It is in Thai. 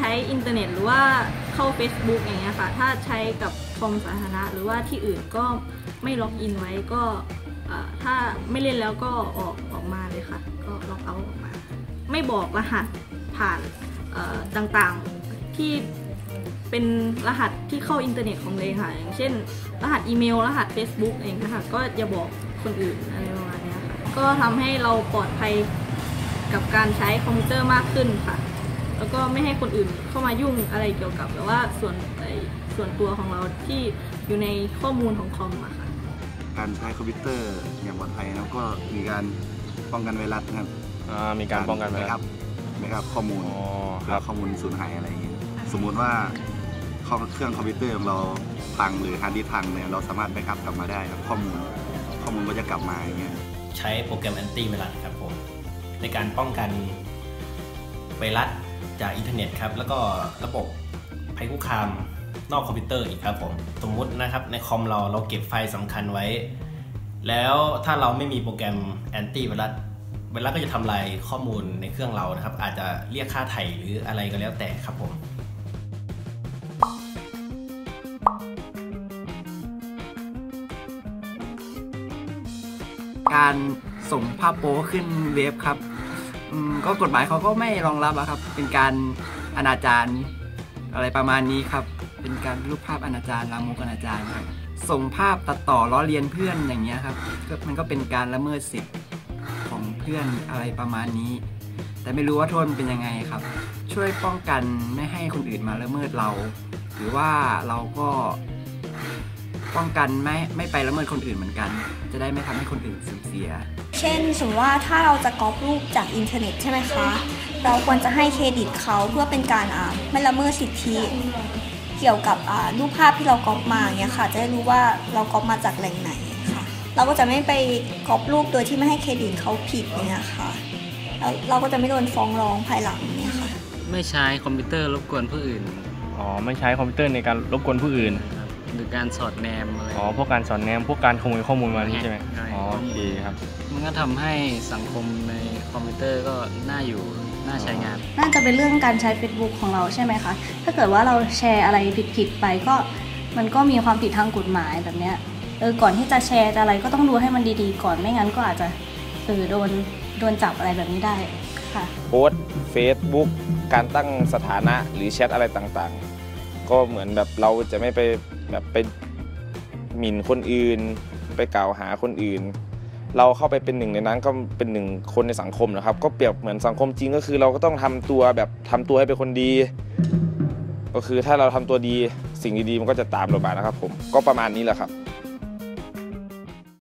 ช้อินเทอร์เน็ตหรือว่าเข้า Facebook อย่างเงี้ยค่ะ ถ้าใช้กับคอมสาธารณะหรือว่าที่อื่นก็ไม่ log in ไว้ก็ถ้าไม่เล่นแล้วก็ออกออกมาเลยค่ะ ก็ log out ออกมา ไม่บอกรหัสผ่านต่างๆที่เป็นรหัสที่เข้าอินเทอร์เน็ตของเราเลยค่ะ อย่างเช่น รหัสอีเมล รหัส Facebook เองนะคะก็อย่าบอกคนอื่นอะไรประมาณนี้ค่ะ ก็ทำให้เราปลอดภัยกับการใช้คอมพิวเตอร์มากขึ้นค่ะ แล้วก็ไม่ให้คนอื่นเข้ามายุ่งอะไรเกี่ยวกับแบบว่าส่วนไอ้ส่วนตัวของเราที่อยู่ในข้อมูลของคอมอะค่ะการใช้คอมพิวเตอร์อย่างปลอดภัยแล้วก็มีการป้องกันไวรัสนะครับอ่ามีการป้องกันไว้ backup backup ข้อมูลอ๋อคเพื่อรับข้อมูลสูญหายอะไรอย่างเงี้ยสมมุติว่าข้อเครื่องคอมพิวเตอร์ของเราพังหรือฮาร์ดดิสก์พังเนี่ยเราสามารถ backup กลับมาได้ครับข้อมูลข้อมูลก็จะกลับมาอย่างเงี้ยใช้โปรแกรมแอนตี้ไวรัสครับผมในการป้องกันไวรัส จากอินเทอร์เน็ตครับ แล้วก็ระบบภัยคุกคามนอกคอมพิวเตอร์อีกครับผม สมมุตินะครับในคอมเราเราเก็บไฟล์สำคัญไว้ แล้วถ้าเราไม่มีโปรแกรมแอนตี้ไวรัสก็จะทำลายข้อมูลในเครื่องเรานะครับ อาจจะเรียกค่าไถ่หรืออะไรก็แล้วแต่ครับผมการส่งภาพโป๊ขึ้นเว็บครับ ก็กฎหมายเขาก็ไม่รองรับอะครับ เป็นการอนาจารอะไรประมาณนี้ครับ เป็นการรูปภาพอนาจารลามกอนาจารครับส่งภาพตัดต่อล้อเลียนเพื่อนอย่างเงี้ยครับมันก็เป็นการละเมิดสิทธิ์ของเพื่อนอะไรประมาณนี้ แต่ไม่รู้ว่าโทษมันเป็นยังไงครับ ช่วยป้องกันไม่ให้คนอื่นมาละเมิดเรา หรือว่าเราก็ป้องกันไม่ไม่ไปละเมิดคนอื่นเหมือนกัน จะได้ไม่ทำให้คนอื่นเสื่อมเสีย เช่น สมมติว่าถ้าเราจะก๊อปรูปจากอินเทอร์เน็ตใช่ไหมคะ เราควรจะให้เครดิตเขาเพื่อเป็นการอ่าไม่ละเมิดสิทธิ เกี่ยวกับอ่ารูปภาพที่เราก๊อปมาอย่างเงี้ยค่ะ จะได้รู้ว่าเราก๊อปมาจากแหล่งไหนค่ะ เราก็จะไม่ไปก๊อปรูปโดยที่ไม่ให้เครดิตเขาผิดอย่างเงี้ยค่ะแล้วเราก็จะไม่โดนฟ้องร้องภายหลังเนี่ยค่ะ ไม่ใช้คอมพิวเตอร์รบกวนผู้อื่น อ๋อ ไม่ใช้คอมพิวเตอร์ในการรบกวนผู้อื่นครับ หรือการสอดแนมอะไรอ๋อพวกการสอนแนมพวกการขโมยข้อมูลมานี่ใช่ไหมใช่อ๋อโอเคครับมันก็ทำให้สังคมในคอมพิวเตอร์ก็น่าอยู่น่าใช้งาน น่าจะเป็นเรื่องการใช้ Facebook ของเราใช่ไหมคะ ถ้าเกิดว่าเราแชร์อะไรผิดๆไปก็มันก็มีความผิดทางกฎหมายแบบเนี้ยเออก่อนที่จะแชร์จะอะไรก็ต้องดูให้มันดีๆก่อนไม่งั้นก็อาจจะเออโดนโดนจับอะไรแบบนี้ได้ค่ะโพสเฟซบุ๊กการตั้งสถานะหรือแชทอะไรต่างๆ ก็เหมือนแบบเราจะไม่ไปแบบไปหมิ่นคนอื่น ไปกล่าวหาคนอื่น เราเข้าไปเป็นหนึ่งในนั้นก็เป็นหนึ่งคนในสังคมนะครับ ก็เปรียบเหมือนสังคมจริงก็คือ เราก็ต้องทำตัวแบบทำตัวให้เป็นคนดี ก็คือถ้าเราทำตัวดีสิ่งดีๆมันก็จะตามเรามานะครับผมก็ประมาณนี้แหละครับ